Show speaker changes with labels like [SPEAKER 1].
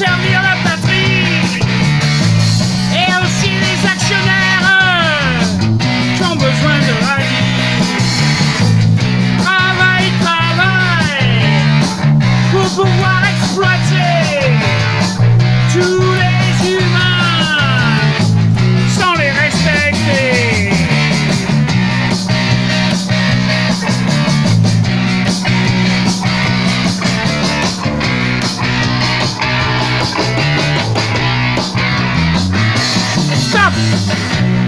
[SPEAKER 1] servir la patrie Stop